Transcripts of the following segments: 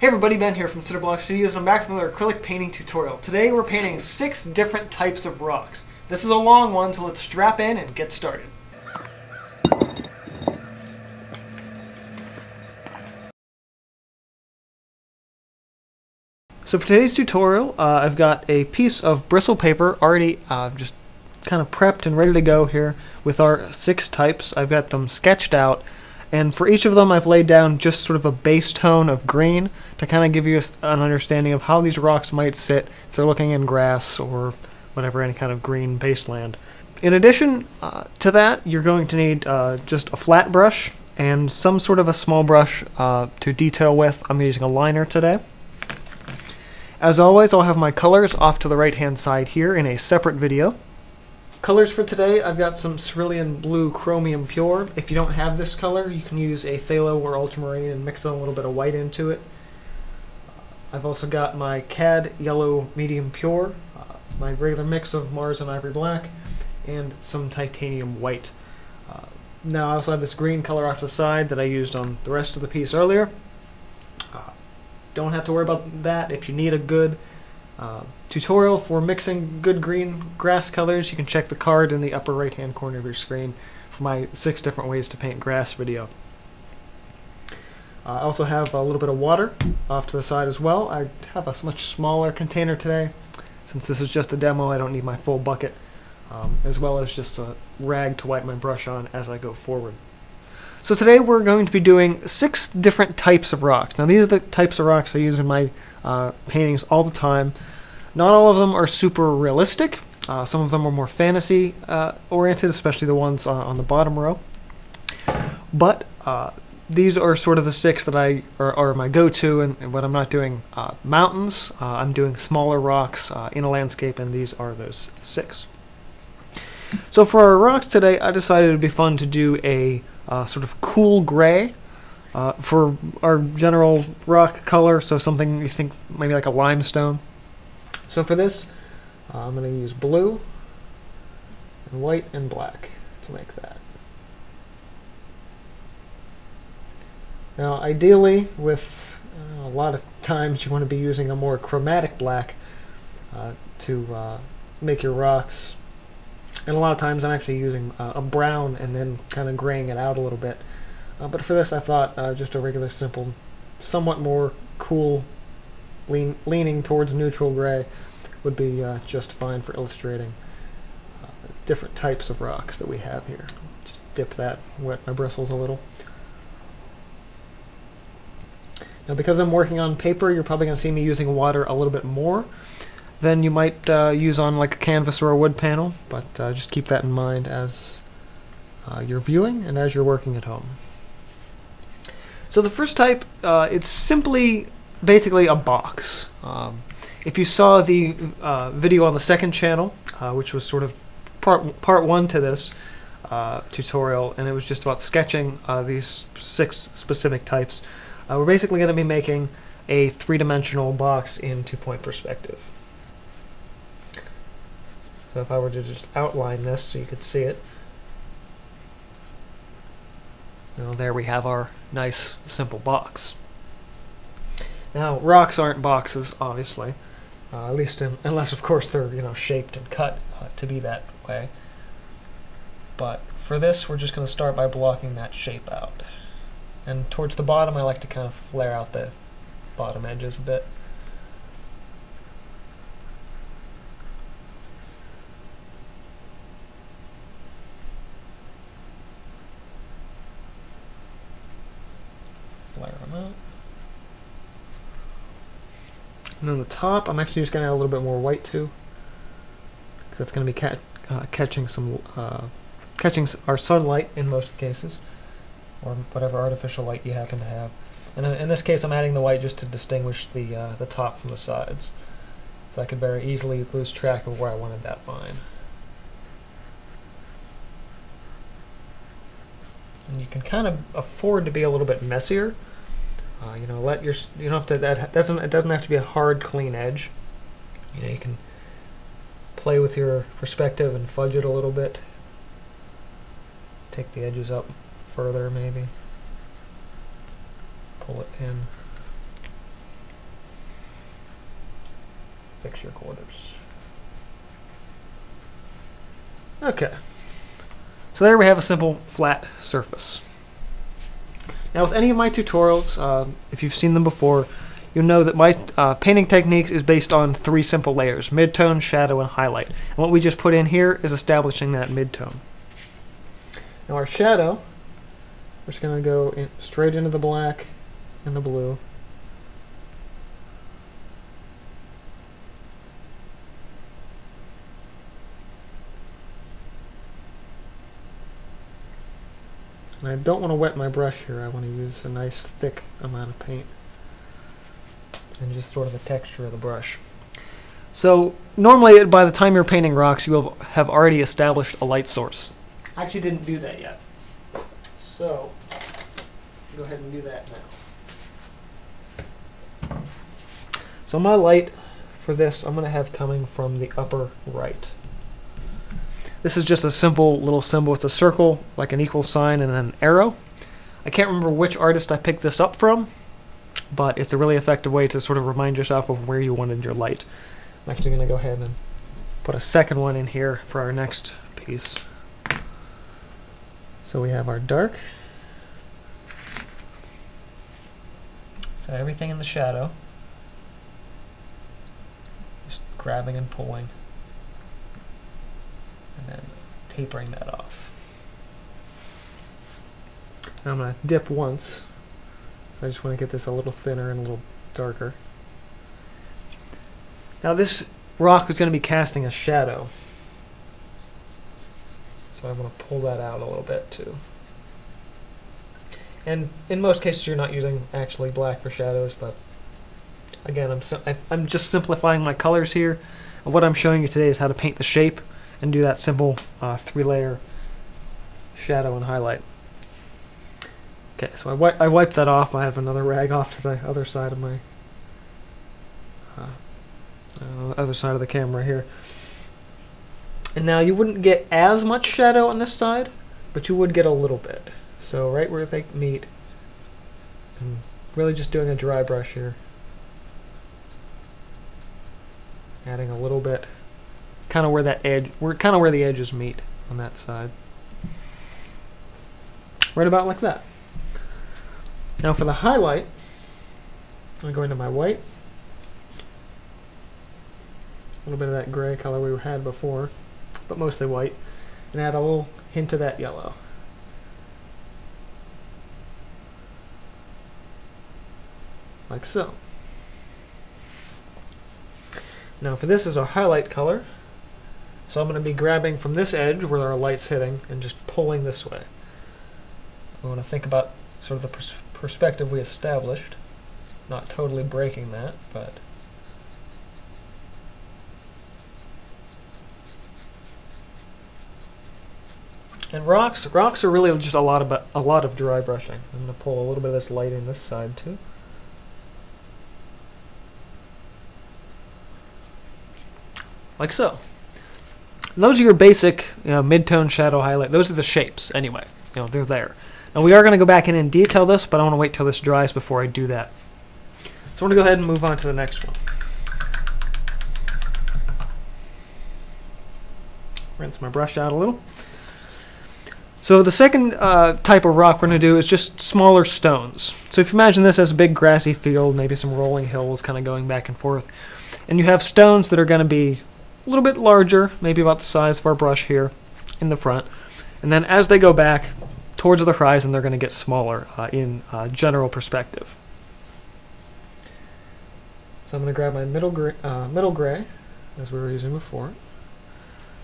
Hey everybody, Ben here from Cinder Block Studios, and I'm back with another acrylic painting tutorial. Today we're painting six different types of rocks. This is a long one, so let's strap in and get started. So for today's tutorial, uh, I've got a piece of bristle paper already uh, just kind of prepped and ready to go here with our six types. I've got them sketched out and for each of them, I've laid down just sort of a base tone of green to kind of give you a, an understanding of how these rocks might sit if they're looking in grass or whatever, any kind of green baseland. In addition uh, to that, you're going to need uh, just a flat brush and some sort of a small brush uh, to detail with. I'm using a liner today. As always, I'll have my colors off to the right hand side here in a separate video. Colors for today, I've got some Cerulean Blue Chromium Pure. If you don't have this color, you can use a Phthalo or Ultramarine and mix a little bit of white into it. I've also got my CAD Yellow Medium Pure, uh, my regular mix of Mars and Ivory Black, and some Titanium White. Uh, now I also have this green color off the side that I used on the rest of the piece earlier. Uh, don't have to worry about that. If you need a good uh, tutorial for mixing good green grass colors. You can check the card in the upper right hand corner of your screen for my six different ways to paint grass video. I also have a little bit of water off to the side as well. I have a much smaller container today. Since this is just a demo, I don't need my full bucket, um, as well as just a rag to wipe my brush on as I go forward. So today we're going to be doing six different types of rocks. Now these are the types of rocks I use in my uh, paintings all the time. Not all of them are super realistic. Uh, some of them are more fantasy uh, oriented, especially the ones on the bottom row. But uh, these are sort of the six that I are, are my go-to, and, and, when I'm not doing uh, mountains, uh, I'm doing smaller rocks in a landscape, and these are those six. So for our rocks today, I decided it'd be fun to do a uh, sort of cool gray uh, for our general rock color, so something you think maybe like a limestone. So for this, uh, I'm going to use blue and white and black to make that. Now ideally, with uh, a lot of times you want to be using a more chromatic black uh, to uh, make your rocks and a lot of times I'm actually using uh, a brown and then kind of graying it out a little bit. Uh, but for this I thought just a regular simple, somewhat more cool, lean, leaning towards neutral gray would be uh, just fine for illustrating uh, different types of rocks that we have here. Just dip that, wet my bristles a little. Now because I'm working on paper, you're probably going to see me using water a little bit more than you might uh, use on like a canvas or a wood panel, but uh, just keep that in mind as uh, you're viewing and as you're working at home. So the first type, uh, it's simply basically a box. Um, if you saw the uh, video on the second channel, uh, which was sort of part, part one to this tutorial, and it was just about sketching these six specific types, we're basically going to be making a three-dimensional box in two-point perspective. So if I were to just outline this so you could see it. Well, there we have our nice, simple box. Now, rocks aren't boxes, obviously. Uh, at least in, unless, of course, they're, you know, shaped and cut uh, to be that way. But for this, we're just going to start by blocking that shape out. And towards the bottom, I like to kind of flare out the bottom edges a bit. And on the top, I'm actually just going to add a little bit more white too. Because that's going to be ca uh, catching some, uh, catching our sunlight in most cases. Or whatever artificial light you happen to have. And in this case, I'm adding the white just to distinguish the, uh, the top from the sides. So I could very easily lose track of where I wanted that line. And you can kind of afford to be a little bit messier uh, you know, let your you don't have to that doesn't it doesn't have to be a hard clean edge. You know, you can play with your perspective and fudge it a little bit. Take the edges up further maybe. Pull it in. Fix your corners. Okay. So there we have a simple flat surface. Now with any of my tutorials, uh, if you've seen them before, you'll know that my uh, painting techniques is based on three simple layers, midtone, shadow, and highlight. And what we just put in here is establishing that midtone. Now our shadow, we're just going to go in straight into the black and the blue. And I don't want to wet my brush here. I want to use a nice thick amount of paint. And just sort of the texture of the brush. So normally by the time you're painting rocks, you will have already established a light source. I actually didn't do that yet. So go ahead and do that now. So my light for this I'm going to have coming from the upper right. This is just a simple little symbol. It's a circle, like an equal sign, and an arrow. I can't remember which artist I picked this up from, but it's a really effective way to sort of remind yourself of where you wanted your light. I'm actually going to go ahead and put a second one in here for our next piece. So we have our dark. So everything in the shadow. Just grabbing and pulling and then tapering that off. I'm going to dip once. I just want to get this a little thinner and a little darker. Now this rock is going to be casting a shadow. So I'm to pull that out a little bit too. And in most cases you're not using actually black for shadows, but again I'm, I'm just simplifying my colors here. And what I'm showing you today is how to paint the shape and do that simple uh, three-layer shadow and highlight. Okay, so I, wi I wiped that off. I have another rag off to the other side of my uh, other side of the camera here. And now you wouldn't get as much shadow on this side, but you would get a little bit. So right where they meet, I'm really just doing a dry brush here. Adding a little bit kind of where that edge, we're kind of where the edges meet on that side. Right about like that. Now for the highlight, I'm going to my white. A little bit of that gray color we had before, but mostly white. And add a little hint of that yellow. Like so. Now for this is our highlight color, so I'm going to be grabbing from this edge where our light's hitting and just pulling this way. I want to think about sort of the pers perspective we established. Not totally breaking that, but... And rocks, rocks are really just a lot of a lot of dry brushing. I'm to pull a little bit of this light in this side too. Like so those are your basic you know, mid-tone shadow highlight. Those are the shapes anyway. You know, they're there. Now we are going to go back in and detail this, but I want to wait till this dries before I do that. So I'm going to go ahead and move on to the next one. Rinse my brush out a little. So the second uh, type of rock we're going to do is just smaller stones. So if you imagine this as a big grassy field, maybe some rolling hills kind of going back and forth, and you have stones that are going to be a little bit larger, maybe about the size of our brush here in the front. And then as they go back towards the horizon, they're going to get smaller uh, in uh, general perspective. So I'm going to grab my middle gray, uh, middle gray, as we were using before.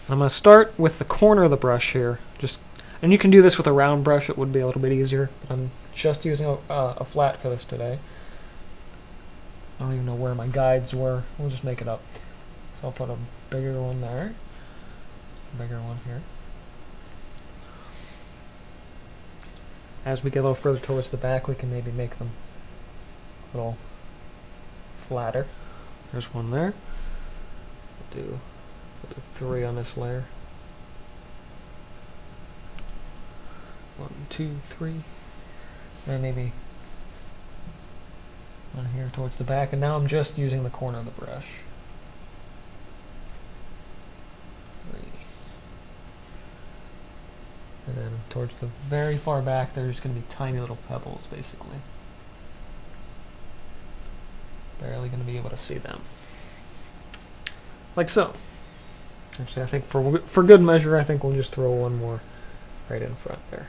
I'm going to start with the corner of the brush here. Just, and you can do this with a round brush; it would be a little bit easier. I'm just using a, uh, a flat for this today. I don't even know where my guides were. We'll just make it up. So I'll put a bigger one there, bigger one here. As we get a little further towards the back, we can maybe make them a little flatter. There's one there. We'll do, we'll do three on this layer. One, two, three. Then maybe one here towards the back. And now I'm just using the corner of the brush. Towards the very far back, they're going to be tiny little pebbles, basically. Barely going to be able to see them. Like so. Actually, I think for for good measure, I think we'll just throw one more right in front there.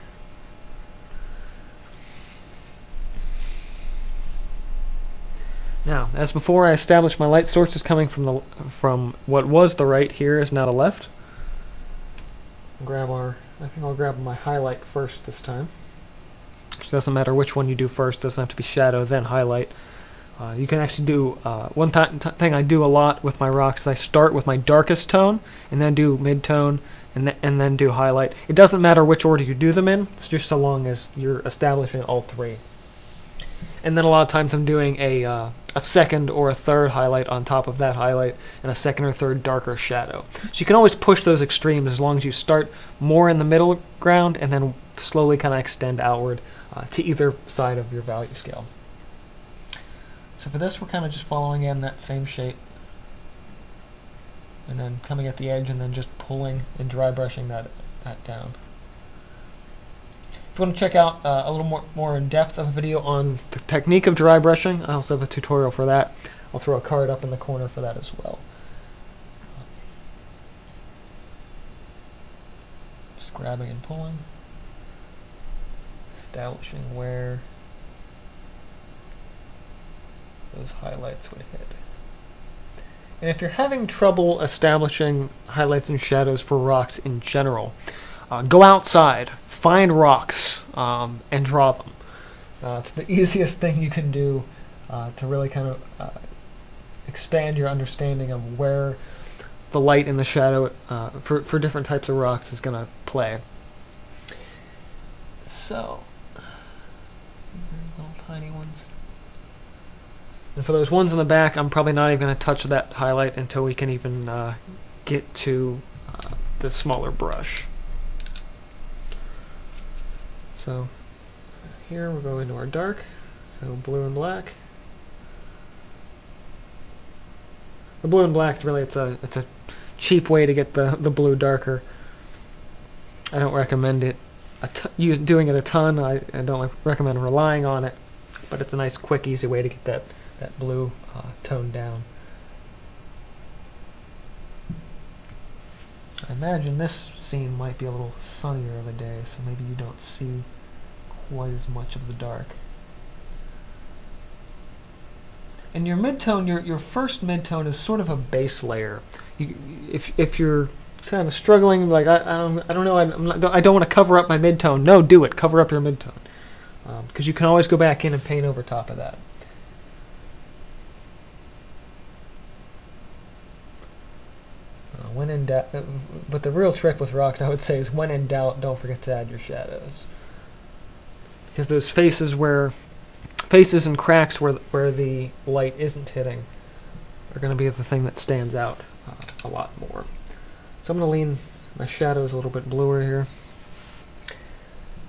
Now, as before, I established my light source is coming from the from what was the right here is now the left. Grab our, I think I'll grab my highlight first this time. It doesn't matter which one you do first. It Doesn't have to be shadow then highlight. Uh, you can actually do uh, one th thing I do a lot with my rocks. Is I start with my darkest tone and then do mid tone and th and then do highlight. It doesn't matter which order you do them in. It's just so long as you're establishing all three. And then a lot of times I'm doing a uh, a second or a third highlight on top of that highlight and a second or third darker shadow. So you can always push those extremes as long as you start more in the middle ground and then slowly kind of extend outward uh, to either side of your value scale. So for this we're kind of just following in that same shape and then coming at the edge and then just pulling and dry brushing that, that down. You want to check out uh, a little more, more in depth of a video on the technique of dry brushing, I also have a tutorial for that. I'll throw a card up in the corner for that as well. Just grabbing and pulling, establishing where those highlights would hit. And if you're having trouble establishing highlights and shadows for rocks in general, uh, go outside, find rocks, um, and draw them. Uh, it's the easiest thing you can do uh, to really kind of uh, expand your understanding of where the light and the shadow uh, for, for different types of rocks is going to play. So, little tiny ones. And for those ones in the back, I'm probably not even going to touch that highlight until we can even uh, get to the smaller brush. So here we'll go into our dark, so blue and black. The blue and black really it's a it's a cheap way to get the the blue darker. I don't recommend it you doing it a ton. I, I don't recommend relying on it, but it's a nice, quick, easy way to get that that blue uh, tone down. I imagine this scene might be a little sunnier of a day, so maybe you don't see quite as much of the dark. And your midtone, your your first midtone is sort of a base layer. You, if if you're kind of struggling, like I, I don't I don't know, I'm not, I don't want to cover up my midtone. No, do it. Cover up your midtone, because um, you can always go back in and paint over top of that. When in doubt, but the real trick with rocks, I would say, is when in doubt, don't forget to add your shadows. Because those faces where, faces and cracks where where the light isn't hitting, are going to be the thing that stands out uh, a lot more. So I'm going to lean my shadows a little bit bluer here.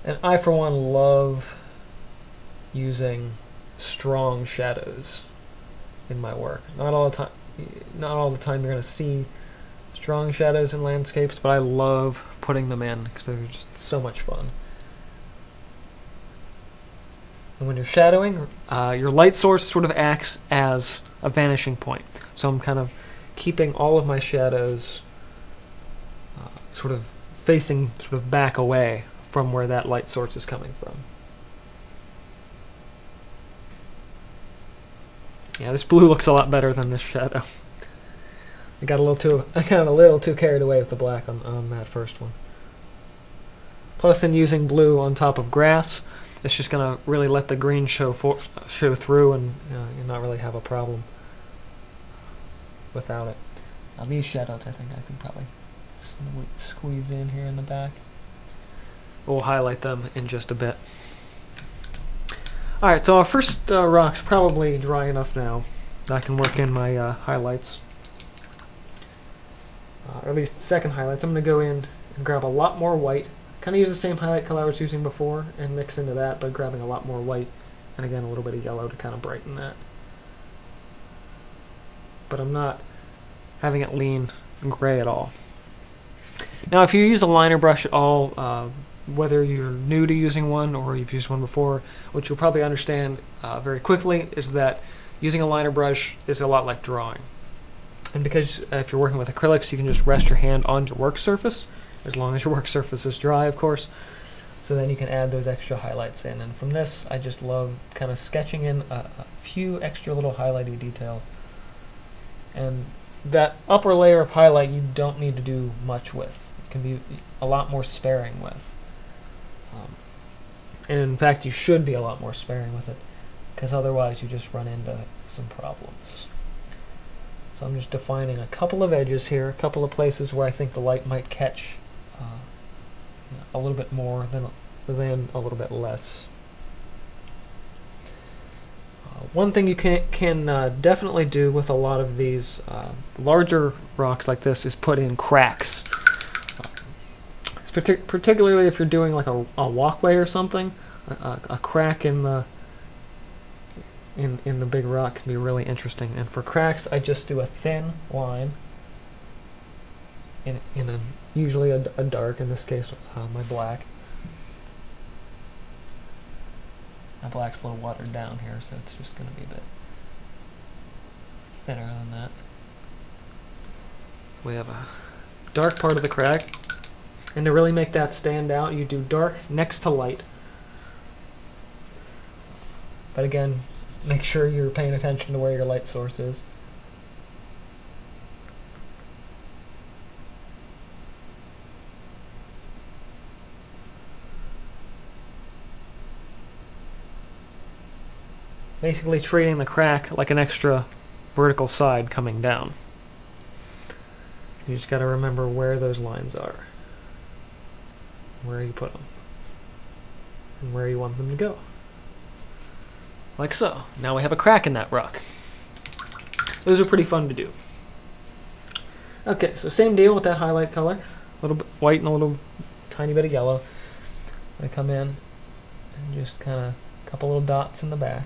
And I, for one, love using strong shadows in my work. Not all the time. Not all the time you're going to see strong shadows in landscapes, but I love putting them in because they're just so much fun. And when you're shadowing, uh, your light source sort of acts as a vanishing point. So I'm kind of keeping all of my shadows uh, sort of facing sort of back away from where that light source is coming from. Yeah, this blue looks a lot better than this shadow. I got a little too I got a little too carried away with the black on, on that first one. Plus, in using blue on top of grass, it's just gonna really let the green show for, show through, and know, you not really have a problem without it. Now these shadows, I think I can probably squeeze in here in the back. We'll highlight them in just a bit. Alright, so our first uh, rock's probably dry enough now. I can work in my uh, highlights uh, or at least second highlights, I'm going to go in and grab a lot more white. Kind of use the same highlight color I was using before and mix into that by grabbing a lot more white and again a little bit of yellow to kind of brighten that. But I'm not having it lean gray at all. Now if you use a liner brush at all, uh, whether you're new to using one or you've used one before, what you'll probably understand uh, very quickly is that using a liner brush is a lot like drawing. And because uh, if you're working with acrylics, you can just rest your hand on your work surface, as long as your work surface is dry, of course. So then you can add those extra highlights in. And from this, I just love kind of sketching in a, a few extra little highlighty details. And that upper layer of highlight you don't need to do much with. You can be a lot more sparing with. Um, and in fact, you should be a lot more sparing with it, because otherwise you just run into some problems. So I'm just defining a couple of edges here, a couple of places where I think the light might catch uh, a little bit more than, than a little bit less. Uh, one thing you can, can uh, definitely do with a lot of these uh, larger rocks like this is put in cracks partic particularly if you're doing like a, a walkway or something, a, a, crack in the in in the big rock can be really interesting. And for cracks, I just do a thin line in in a usually a, a dark. In this case, uh, my black. My black's a little watered down here, so it's just going to be a bit thinner than that. We have a dark part of the crack. And to really make that stand out, you do dark next to light. But again, make sure you're paying attention to where your light source is. Basically treating the crack like an extra vertical side coming down. You just got to remember where those lines are where you put them and where you want them to go. Like so. Now we have a crack in that rock. Those are pretty fun to do. Okay, so same deal with that highlight color. A little bit white and a little tiny bit of yellow. I come in and just kind of a couple little dots in the back.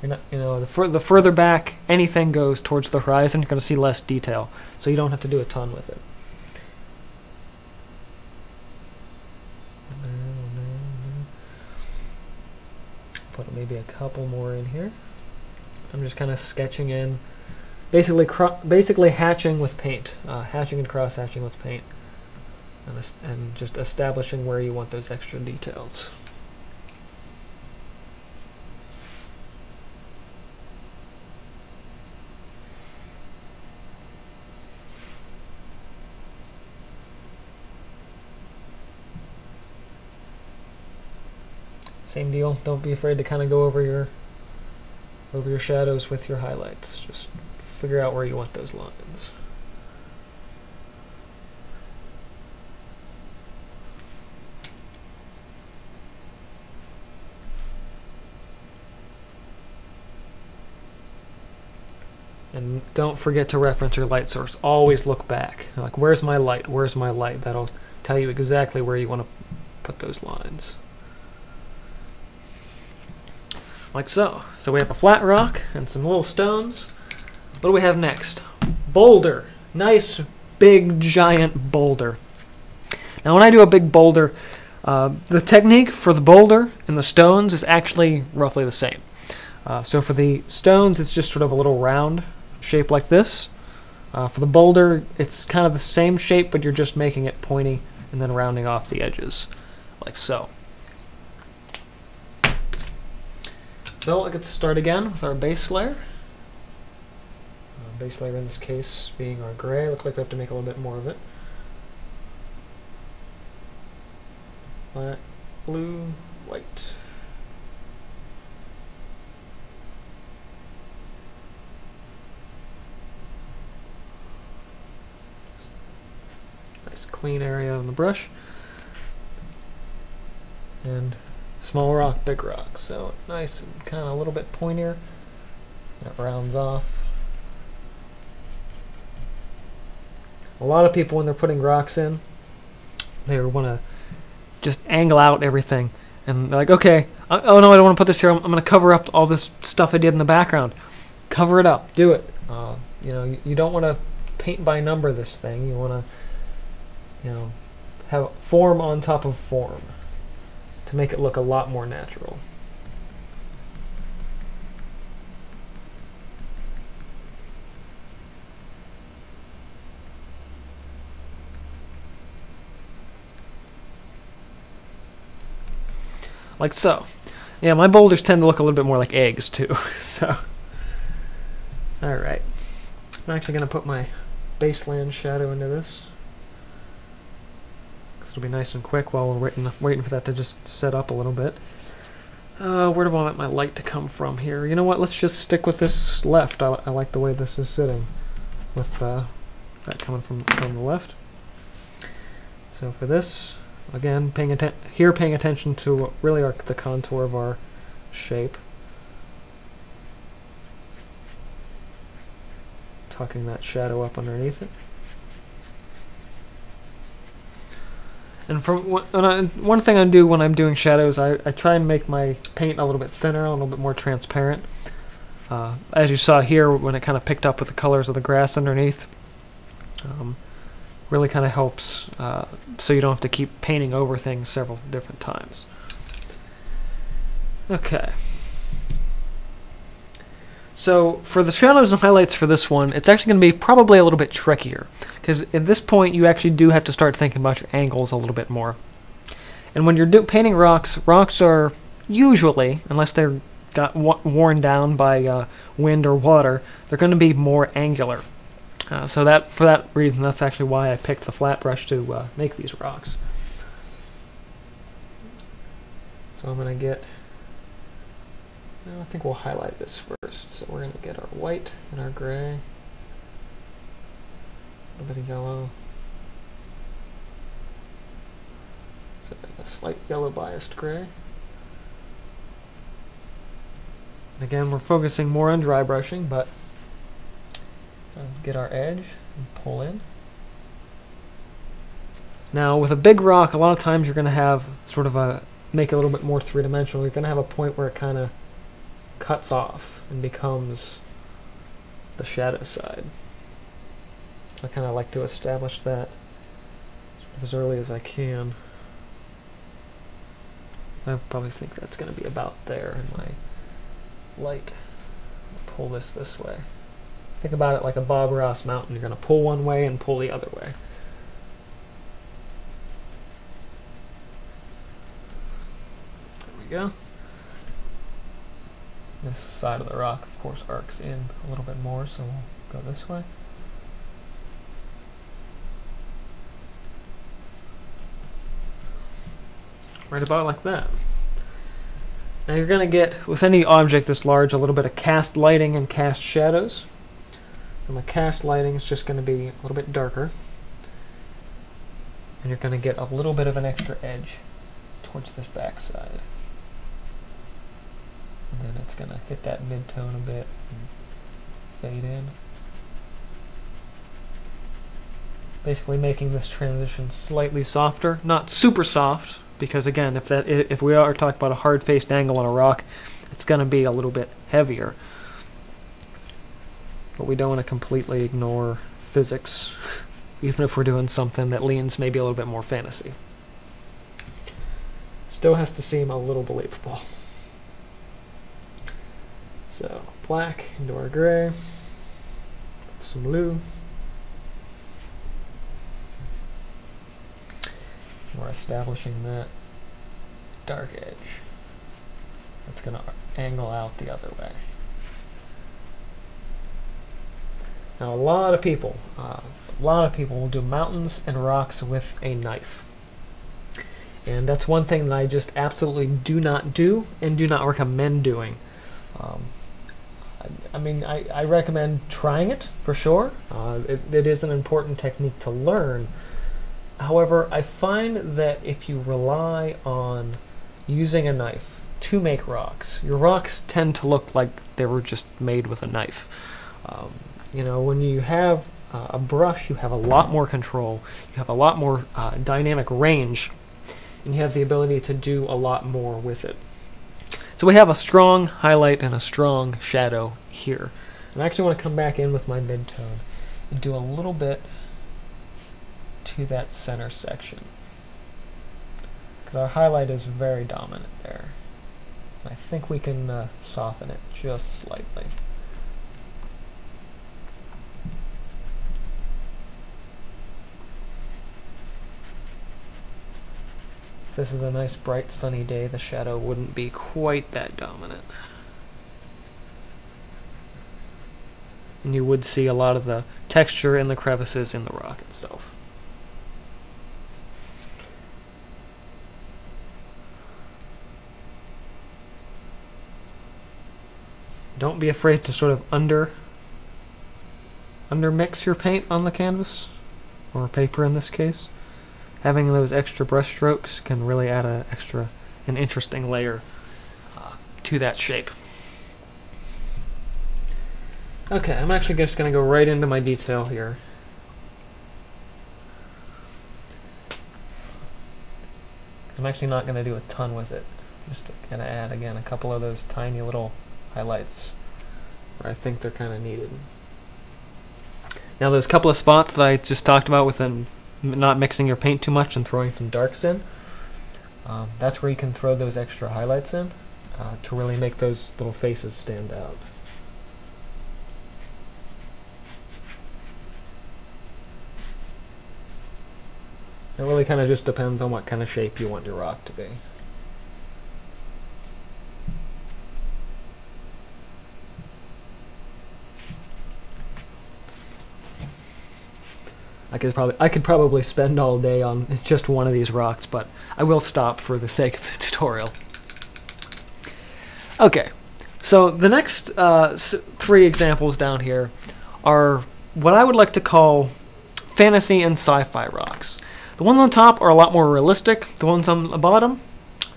You're not, you know, the, fur the further back anything goes towards the horizon, you're going to see less detail. So you don't have to do a ton with it. Put maybe a couple more in here. I'm just kind of sketching in, basically basically hatching with paint, uh, hatching and cross hatching with paint, and, and just establishing where you want those extra details. Same deal. Don't be afraid to kind of go over your over your shadows with your highlights. Just figure out where you want those lines. And don't forget to reference your light source. Always look back. Like, where's my light? Where's my light? That'll tell you exactly where you want to put those lines like so. So we have a flat rock and some little stones. What do we have next? Boulder. Nice, big, giant boulder. Now when I do a big boulder, uh, the technique for the boulder and the stones is actually roughly the same. Uh, so for the stones, it's just sort of a little round shape like this. Uh, for the boulder, it's kind of the same shape, but you're just making it pointy and then rounding off the edges, like so. So let's start again with our base layer. Uh, base layer in this case being our gray. Looks like we have to make a little bit more of it. Black, blue, white. Nice clean area on the brush. And Small rock, big rock. So nice and kind of a little bit pointier. That rounds off. A lot of people, when they're putting rocks in, they want to just angle out everything. And they're like, okay, oh no, I don't want to put this here. I'm, I'm going to cover up all this stuff I did in the background. Cover it up. Do it. Uh, you know, you, you don't want to paint by number this thing. You want to, you know, have form on top of form to make it look a lot more natural. Like so. Yeah, my boulders tend to look a little bit more like eggs too. so, all right. I'm actually going to put my baseland shadow into this. It'll be nice and quick while we're waiting, waiting for that to just set up a little bit. Uh, where do I want my light to come from here? You know what? Let's just stick with this left. I, I like the way this is sitting, with uh, that coming from from the left. So for this, again, paying atten here, paying attention to really the contour of our shape. Tucking that shadow up underneath it. And what, I, one thing I do when I'm doing shadows, I, I try and make my paint a little bit thinner, a little bit more transparent. Uh, as you saw here, when it kind of picked up with the colors of the grass underneath, um, really kind of helps uh, so you don't have to keep painting over things several different times. Okay. So for the shadows and highlights for this one, it's actually going to be probably a little bit trickier because at this point you actually do have to start thinking about your angles a little bit more. And when you're do- painting rocks, rocks are usually, unless they're got worn down by uh, wind or water, they're going to be more angular. Uh, so that for that reason, that's actually why I picked the flat brush to uh, make these rocks. So I'm going to get I think we'll highlight this first. So we're going to get our white and our gray. A bit of yellow. So a slight yellow biased gray. And again, we're focusing more on dry brushing, but uh, get our edge and pull in. Now, with a big rock, a lot of times you're going to have sort of a, make it a little bit more three-dimensional. You're going to have a point where it kind of cuts off and becomes the shadow side. I kind of like to establish that as early as I can. I probably think that's going to be about there in my light. Pull this this way. Think about it like a Bob Ross mountain. You're going to pull one way and pull the other way. There we go. This side of the rock, of course, arcs in a little bit more, so we'll go this way. Right about like that. Now you're going to get, with any object this large, a little bit of cast lighting and cast shadows. So my cast lighting is just going to be a little bit darker. And you're going to get a little bit of an extra edge towards this back side and then it's going to hit that mid-tone a bit and fade in. Basically making this transition slightly softer, not super soft, because again, if that if we are talking about a hard-faced angle on a rock, it's going to be a little bit heavier. But we don't want to completely ignore physics, even if we're doing something that leans maybe a little bit more fantasy. Still has to seem a little believable. So black into our gray, some blue. We're establishing that dark edge. That's going to angle out the other way. Now a lot of people, uh, a lot of people will do mountains and rocks with a knife. And that's one thing that I just absolutely do not do and do not recommend doing. Um, I mean, I, I recommend trying it for sure. Uh, it, it is an important technique to learn. However, I find that if you rely on using a knife to make rocks, your rocks tend to look like they were just made with a knife. Um, you know, when you have uh, a brush, you have a lot more control, you have a lot more uh, dynamic range, and you have the ability to do a lot more with it. So we have a strong highlight and a strong shadow here. And I actually want to come back in with my midtone and do a little bit to that center section. Because our highlight is very dominant there. I think we can uh, soften it just slightly. If this is a nice bright sunny day, the shadow wouldn't be quite that dominant. And you would see a lot of the texture in the crevices in the rock itself. Don't be afraid to sort of under under mix your paint on the canvas, or paper in this case. Having those extra brush strokes can really add an extra, an interesting layer uh, to that shape. Okay, I'm actually just going to go right into my detail here. I'm actually not going to do a ton with it. Just going to add, again, a couple of those tiny little highlights where I think they're kind of needed. Now there's a couple of spots that I just talked about with not mixing your paint too much and throwing some darks in. Um, that's where you can throw those extra highlights in uh, to really make those little faces stand out. It really kind of just depends on what kind of shape you want your rock to be. I could probably I could probably spend all day on just one of these rocks, but I will stop for the sake of the tutorial. Okay, so the next uh, three examples down here are what I would like to call fantasy and sci-fi rocks. The ones on top are a lot more realistic. The ones on the bottom,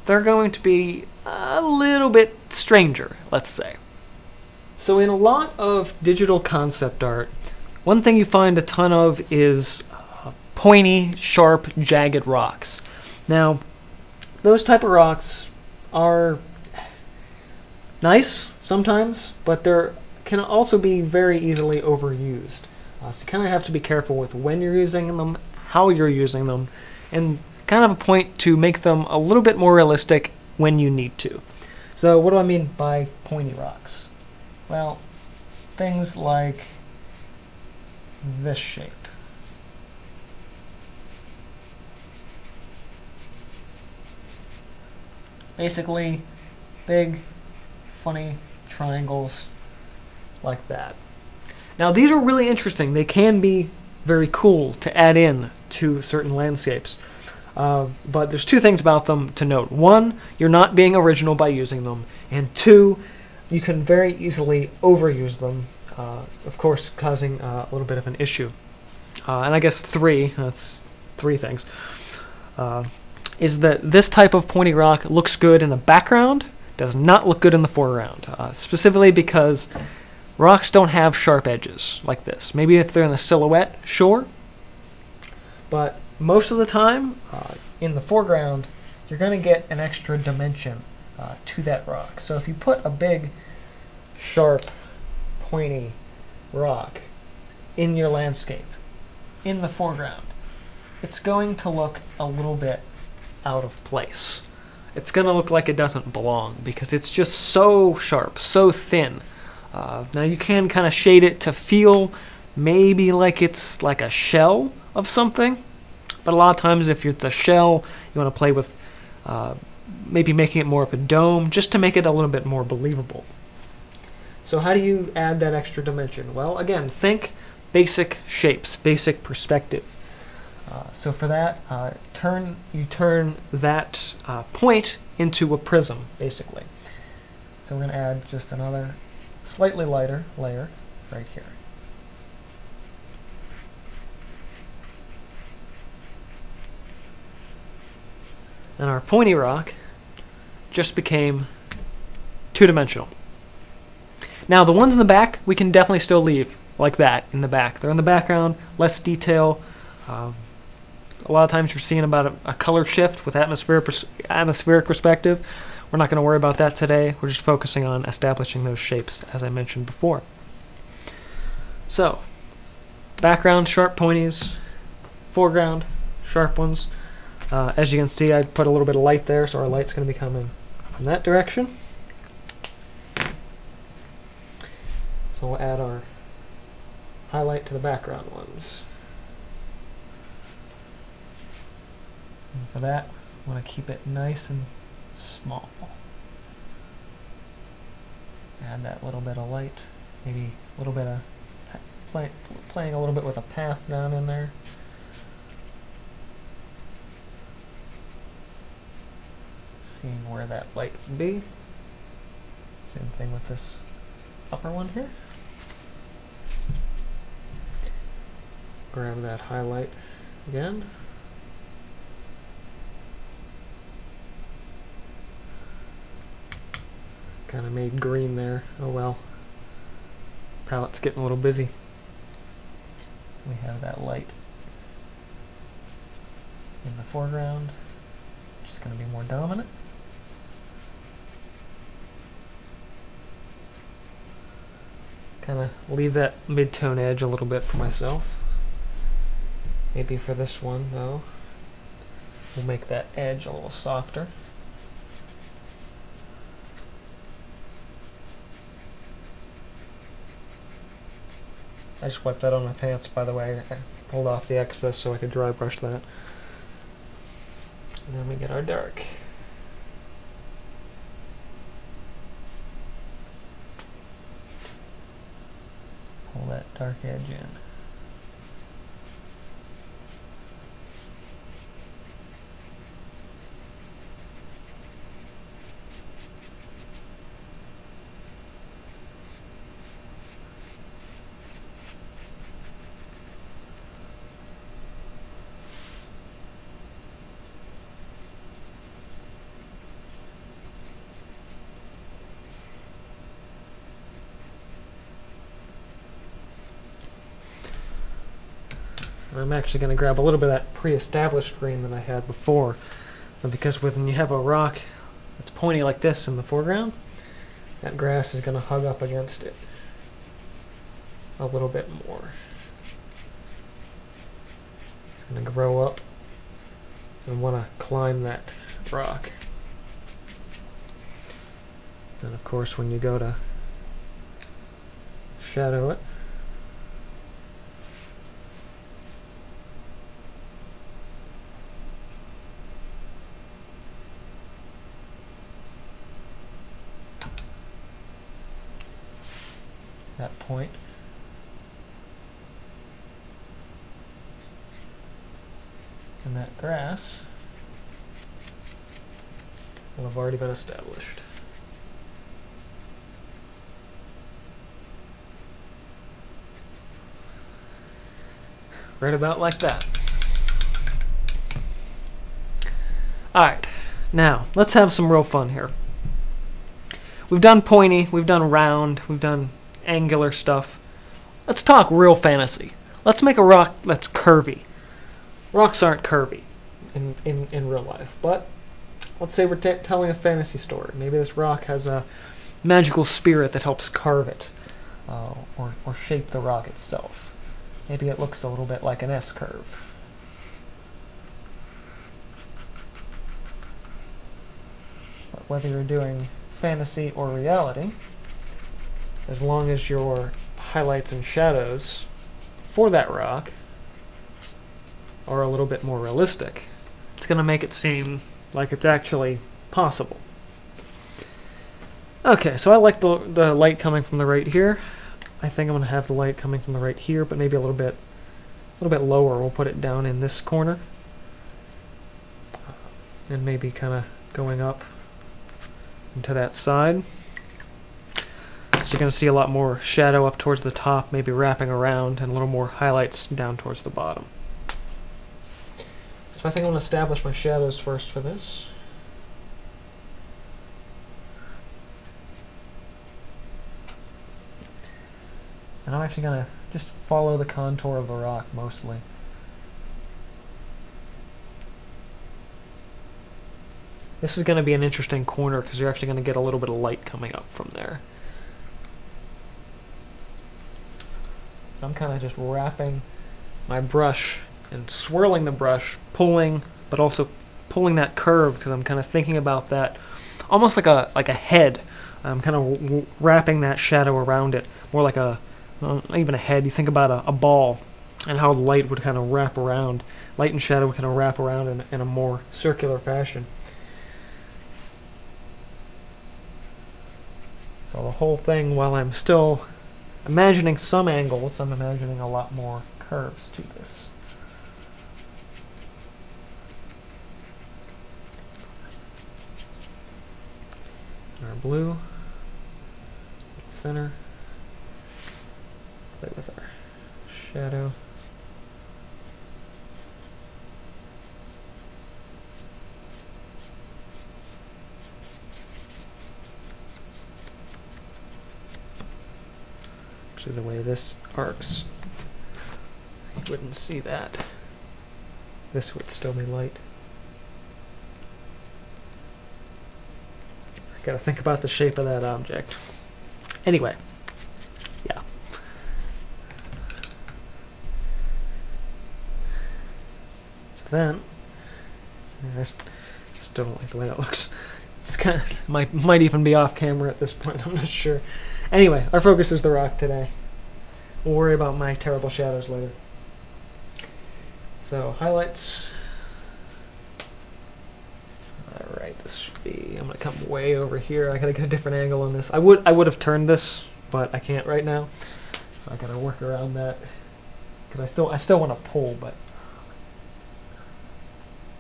they're going to be a little bit stranger, let's say. So in a lot of digital concept art, one thing you find a ton of is uh, pointy, sharp, jagged rocks. Now, those type of rocks are nice sometimes, but they can also be very easily overused. Uh, so you kind of have to be careful with when you're using them, how you're using them, and kind of a point to make them a little bit more realistic when you need to. So what do I mean by pointy rocks? Well, things like this shape. Basically, big, funny triangles like that. Now these are really interesting. They can be very cool to add in to certain landscapes. Uh, but there's two things about them to note. One, you're not being original by using them. And two, you can very easily overuse them of course, causing uh, a little bit of an issue. Uh, and I guess three, that's three things, uh, is that this type of pointy rock looks good in the background, does not look good in the foreground, uh, specifically because rocks don't have sharp edges like this. Maybe if they're in a silhouette, sure, but most of the time, in the foreground, you're going to get an extra dimension to that rock. So if you put a big, sharp pointy rock in your landscape, in the foreground, it's going to look a little bit out of place. It's going to look like it doesn't belong because it's just so sharp, so thin. Uh, now you can kind of shade it to feel maybe like it's like a shell of something, but a lot of times if it's a shell, you want to play with uh, maybe making it more of a dome just to make it a little bit more believable. So how do you add that extra dimension? Well, again, think basic shapes, basic perspective. Uh, so for that, uh, turn you turn that uh, point into a prism, basically. So we're going to add just another slightly lighter layer right here. And our pointy rock just became two-dimensional. Now, the ones in the back, we can definitely still leave like that in the back. They're in the background, less detail. Um, a lot of times you're seeing about a, a color shift with atmospheric, atmospheric perspective. We're not going to worry about that today. We're just focusing on establishing those shapes, as I mentioned before. So, background, sharp pointies. Foreground, sharp ones. Uh, as you can see, I put a little bit of light there, so our light's going to be coming in that direction. So we'll add our highlight to the background ones. And for that, I want to keep it nice and small. Add that little bit of light, maybe a little bit of play, playing a little bit with a path down in there. Seeing where that light would be. Same thing with this upper one here. Grab that highlight again. Kind of made green there. Oh well. Palette's getting a little busy. We have that light in the foreground, which is going to be more dominant. Kind of leave that mid-tone edge a little bit for myself. Maybe for this one, though, we'll make that edge a little softer. I just wiped that on my pants, by the way. I pulled off the excess so I could dry brush that. And then we get our dark. Pull that dark edge in. I'm actually going to grab a little bit of that pre-established green that I had before. Because when you have a rock that's pointy like this in the foreground, that grass is going to hug up against it a little bit more. It's going to grow up and want to climb that rock. Then of course when you go to shadow it, that point. And that grass will have already been established. Right about like that. Alright, now let's have some real fun here. We've done pointy, we've done round, we've done angular stuff. Let's talk real fantasy. Let's make a rock that's curvy. Rocks aren't curvy in, in, in real life, but let's say we're t- telling a fantasy story. Maybe this rock has a magical spirit that helps carve it uh, or, or shape the rock itself. Maybe it looks a little bit like an S curve. But whether you're doing fantasy or reality, as long as your highlights and shadows for that rock are a little bit more realistic, it's going to make it seem like it's actually possible. Okay, so I like the, the light coming from the right here. I think I'm going to have the light coming from the right here, but maybe a little bit a little bit lower. We'll put it down in this corner. And maybe kind of going up into that side. So you're going to see a lot more shadow up towards the top, maybe wrapping around, and a little more highlights down towards the bottom. So I think I'm going to establish my shadows first for this. And I'm actually going to just follow the contour of the rock mostly. This is going to be an interesting corner because you're actually going to get a little bit of light coming up from there. I'm kind of just wrapping my brush and swirling the brush, pulling, but also pulling that curve because I'm kind of thinking about that, almost like a like a head. I'm kind of wrapping that shadow around it, more like a not even a head. You think about a, a ball and how light would kind of wrap around, light and shadow would kind of wrap around in, in a more circular fashion. So the whole thing, while I'm still imagining some angles, I'm imagining a lot more curves to this. Our blue, thinner, play with our shadow. Actually, the way this arcs, you wouldn't see that. This would still be light. I gotta think about the shape of that object. Anyway, yeah. So then, I still don't like the way that looks. It's kind of might might even be off camera at this point. I'm not sure. Anyway, our focus is the rock today. We'll worry about my terrible shadows later. So highlights. All right, this should be. I'm gonna come way over here. I gotta get a different angle on this. I would I would have turned this, but I can't right now. So I gotta work around that. Cause I still I still want to pull, but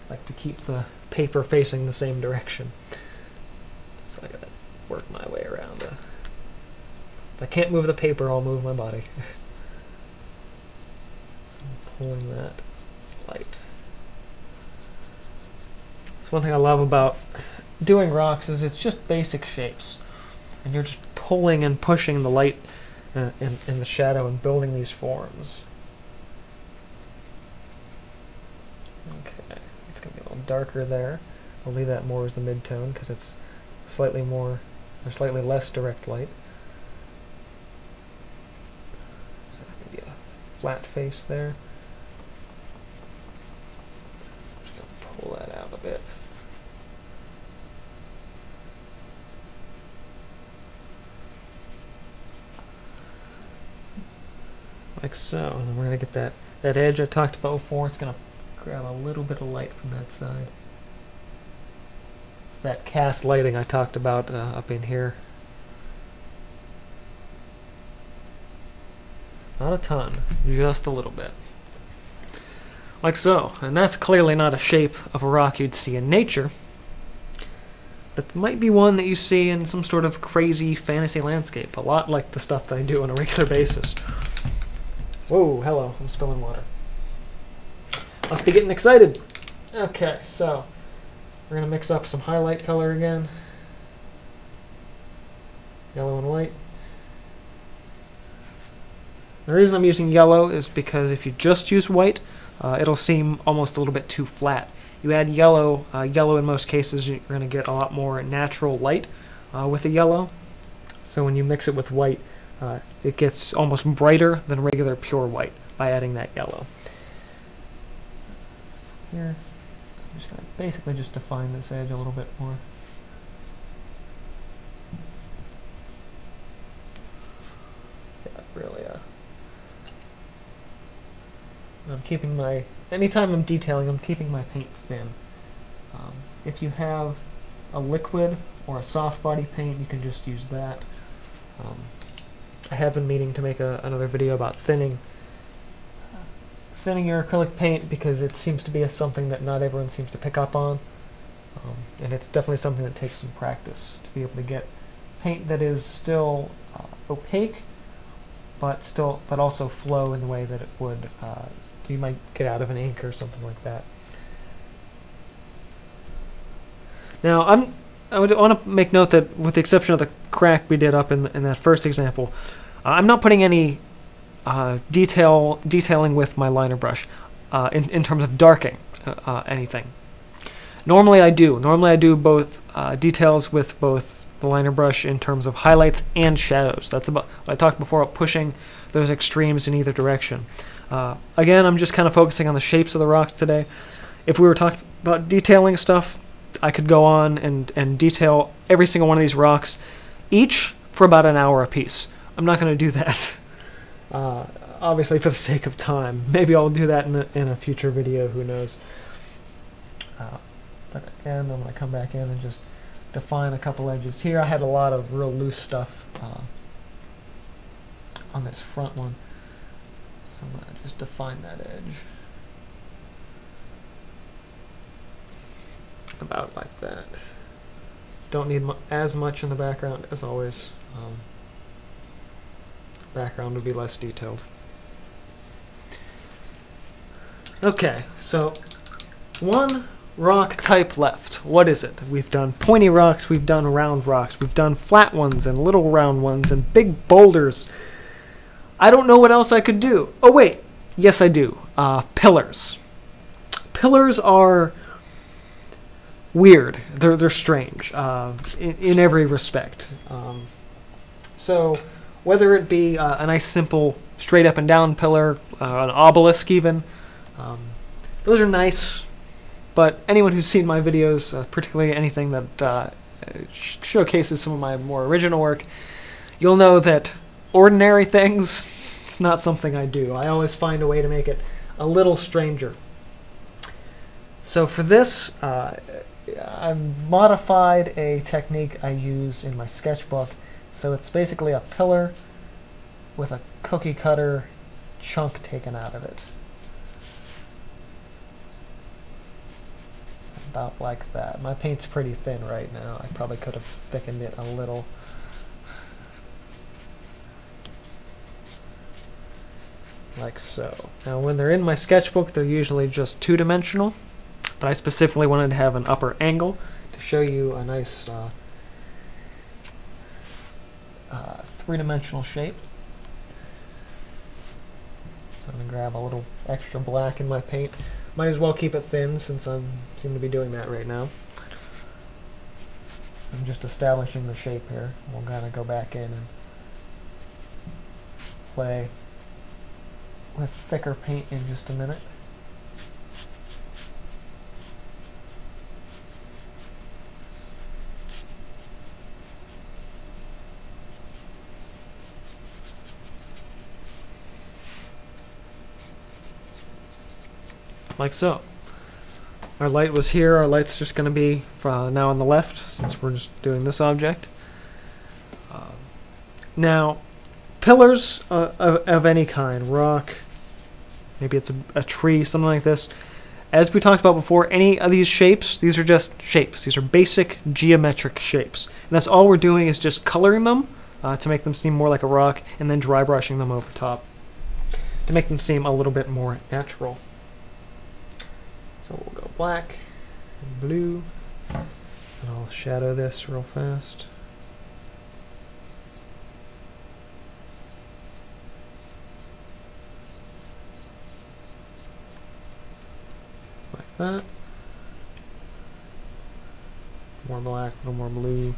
I like to keep the paper facing the same direction. So I gotta work my way around. If I can't move the paper, I'll move my body. Pulling that light. It's one thing I love about doing rocks is it's just basic shapes, and you're just pulling and pushing the light uh, in, the shadow and building these forms. Okay, it's gonna be a little darker there. I'll leave that more as the mid-tone because it's slightly more or slightly less direct light. So that could be a flat face there. Just gonna pull that out a bit. Like so, and then we're gonna get that that edge I talked about before. It's gonna grab a little bit of light from that side. It's that cast lighting I talked about uh, up in here. Not a ton, just a little bit. Like so. And that's clearly not a shape of a rock you'd see in nature. But it might be one that you see in some sort of crazy fantasy landscape, a lot like the stuff that I do on a regular basis. Whoa, hello, I'm spilling water. Must be getting excited. Okay, so we're going to mix up some highlight color again. Yellow and white. The reason I'm using yellow is because if you just use white, uh, it'll seem almost a little bit too flat. You add yellow, uh, yellow in most cases, you're going to get a lot more natural light uh, with the yellow. So when you mix it with white, uh, it gets almost brighter than regular pure white by adding that yellow. Here, I'm just going to basically just define this edge a little bit more. Yeah, really, uh, I'm keeping my, anytime I'm detailing, I'm keeping my paint thin. Um, if you have a liquid or a soft body paint, you can just use that. Um, I have been meaning to make a, another video about thinning thinning your acrylic paint because it seems to be a, something that not everyone seems to pick up on. Um, and it's definitely something that takes some practice to be able to get paint that is still uh, opaque, but still, but also flow in the way that it would uh, you might get out of an ink or something like that. Now, I'm I would want to make note that, with the exception of the crack we did up in in that first example, uh, I'm not putting any uh, detail detailing with my liner brush uh, in in terms of darking uh, uh, anything. Normally I do. Normally I do both uh, details with both the liner brush in terms of highlights and shadows. That's about what I talked before about pushing those extremes in either direction. Uh, again, I'm just kind of focusing on the shapes of the rocks today. If we were talking about detailing stuff, I could go on and, and detail every single one of these rocks, each for about an hour apiece. I'm not going to do that, uh, obviously for the sake of time. Maybe I'll do that in a, in a future video, who knows. Uh, but again, I'm going to come back in and just define a couple edges. Here I had a lot of real loose stuff uh, on this front one. So I'm going to just define that edge. About like that. Don't need mu as much in the background as always. Um, background would be less detailed. Okay, so one rock type left. What is it? We've done pointy rocks, we've done round rocks, we've done flat ones and little round ones and big boulders. I don't know what else I could do. Oh wait, yes I do. Uh, pillars. Pillars are weird. They're they're strange uh, in, in every respect. Um, so whether it be uh, a nice simple straight up and down pillar, uh, an obelisk even, um, those are nice. But anyone who's seen my videos, uh, particularly anything that uh, sh- showcases some of my more original work, you'll know that ordinary things, it's not something I do. I always find a way to make it a little stranger. So for this, uh, I've modified a technique I use in my sketchbook. So it's basically a pillar with a cookie cutter chunk taken out of it. About like that. My paint's pretty thin right now. I probably could have thickened it a little. Like so. Now when they're in my sketchbook, they're usually just two-dimensional but I specifically wanted to have an upper angle to show you a nice uh, uh, three-dimensional shape. So I'm going to grab a little extra black in my paint. Might as well keep it thin since I seem to be doing that right now. I'm just establishing the shape here. We'll kind of go back in and play with thicker paint in just a minute. like so. Our light was here, our light's just going to be uh, now on the left, since we're just doing this object. Uh, now, pillars uh, of, of, any kind, rock, maybe it's a, a tree, something like this. As we talked about before, any of these shapes, these are just shapes. These are basic geometric shapes. And that's all we're doing is just coloring them uh, to make them seem more like a rock, and then dry brushing them over top to make them seem a little bit more natural. So we'll go black and blue. And I'll shadow this real fast. That. More black, a little more blue.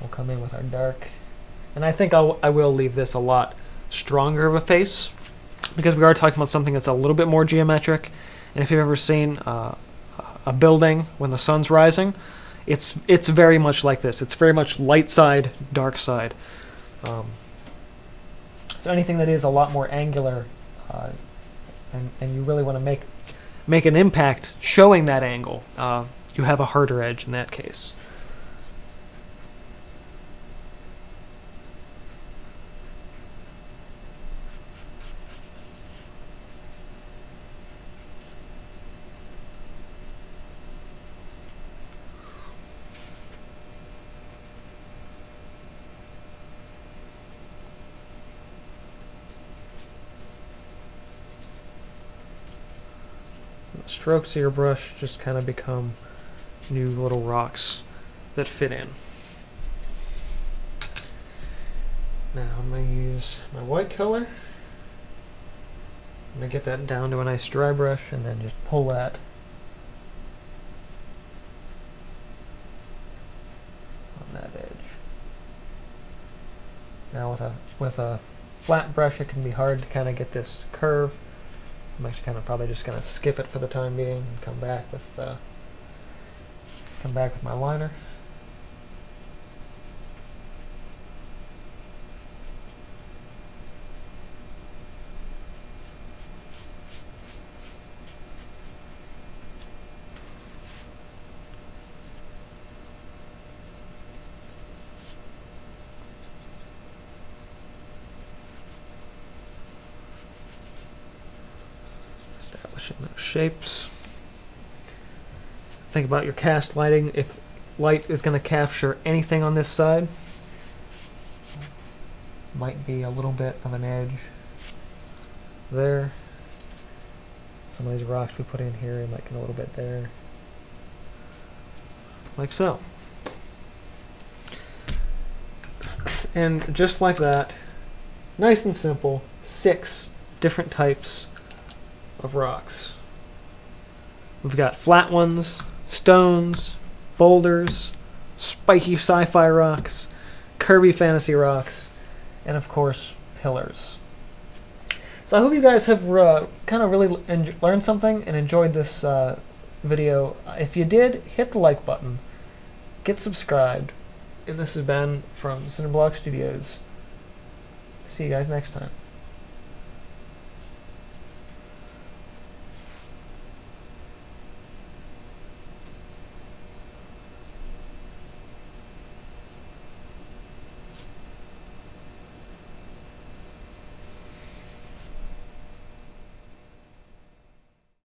We'll come in with our dark. And I think I'll, I will leave this a lot stronger of a face because we are talking about something that's a little bit more geometric and if you've ever seen uh, a building when the sun's rising, it's it's very much like this. It's very much light side, dark side. Um, so anything that is a lot more angular, uh, and and you really want to make make an impact showing that angle, uh, you have a harder edge in that case. Strokes of your brush just kind of become new little rocks that fit in. Now I'm going to use my white color. I'm going to get that down to a nice dry brush and then just pull that on that edge. Now with a with a flat brush it can be hard to kind of get this curve I'm actually kind of probably just gonna skip it for the time being and come back with uh, come back with my liner. Establishing those shapes. Think about your cast lighting. If light is going to capture anything on this side, might be a little bit of an edge there. Some of these rocks we put in here might get a little bit there. Like so. And just like that, nice and simple, six different types of rocks. We've got flat ones, stones, boulders, spiky sci-fi rocks, curvy fantasy rocks, and of course pillars. So I hope you guys have uh, kind of really learned something and enjoyed this uh, video. If you did, hit the like button, get subscribed, and this has been from Cinder Block Studios. See you guys next time.